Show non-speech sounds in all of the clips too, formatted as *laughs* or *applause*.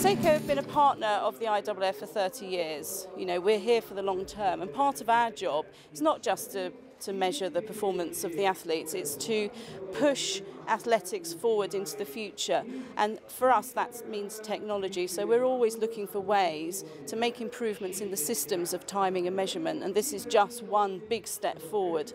Seiko have been a partner of the IAAF for 30 years. You know, we're here for the long term, and part of our job is not just to to measure the performance of the athletes. It's to push athletics forward into the future. And for us, that means technology. So we're always looking for ways to make improvements in the systems of timing and measurement. And this is just one big step forward.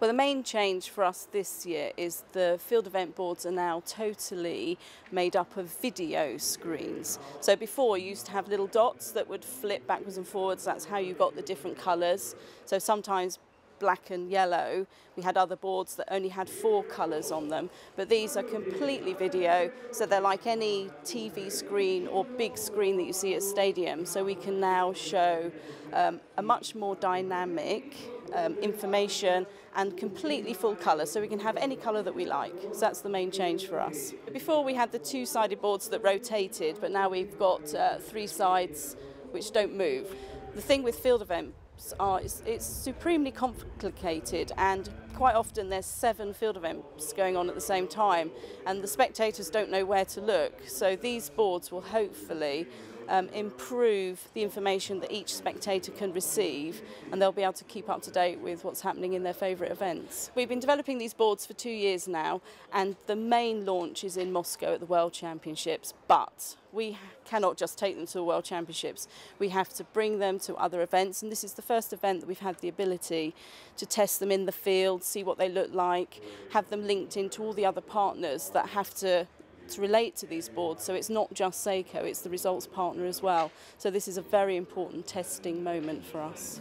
Well, the main change for us this year is the field event boards are now totally made up of video screens. So before you used to have little dots that would flip backwards and forwards. That's how you got the different colours. So sometimes black and yellow. We had other boards that only had four colours on them, but these are completely video, so they're like any TV screen or big screen that you see at a stadium. So we can now show um, a much more dynamic um, information and completely full colour, so we can have any colour that we like. So that's the main change for us. Before we had the two-sided boards that rotated, but now we've got uh, three sides which don't move. The thing with field event are it's, it's, supremely complicated and quite often there's seven field events going on at the same time and the spectators don't know where to look. So these boards will hopefully um, improve the information that each spectator can receive and they'll be able to keep up to date with what's happening in their favourite events. We've been developing these boards for two years now and the main launch is in Moscow at the World Championships but we cannot just take them to the World Championships. We have to bring them to other events and this is the first event that we've had the ability to test them in the field, see what they look like, have them linked into all the other partners that have to to relate to these boards. So it's not just Seiko, it's the results partner as well. So this is a very important testing moment for us.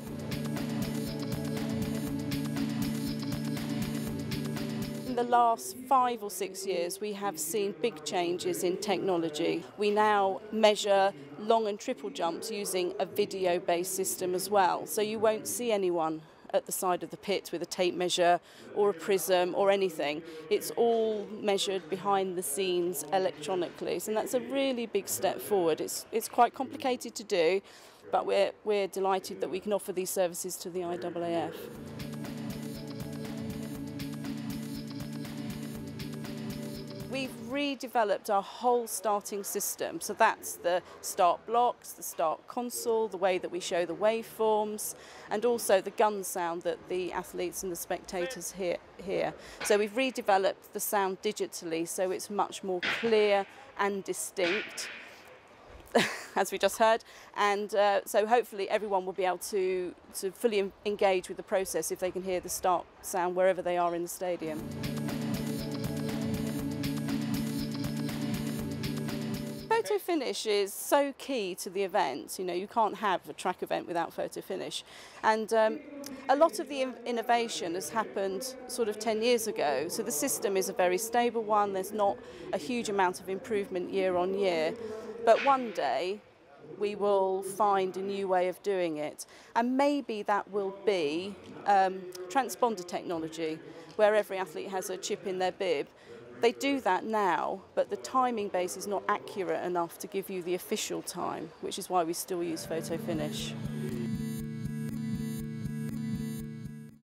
In the last five or six years, we have seen big changes in technology. We now measure long and triple jumps using a video-based system as well. So you won't see anyone at the side of the pit with a tape measure or a prism or anything. It's all measured behind the scenes electronically. So that's a really big step forward. It's, it's quite complicated to do, but we're, we're delighted that we can offer these services to the IAAF. We've redeveloped our whole starting system. So that's the start blocks, the start console, the way that we show the waveforms, and also the gun sound that the athletes and the spectators hear. hear. So we've redeveloped the sound digitally so it's much more clear and distinct. *laughs* as we just heard and uh, so hopefully everyone will be able to to fully engage with the process if they can hear the start sound wherever they are in the stadium. Photo finish is so key to the event. You know, you can't have a track event without photo finish. And um, a lot of the in innovation has happened sort of 10 years ago. So the system is a very stable one. There's not a huge amount of improvement year on year. But one day, we will find a new way of doing it. And maybe that will be um, transponder technology, where every athlete has a chip in their bib they do that now, but the timing base is not accurate enough to give you the official time, which is why we still use photo finish.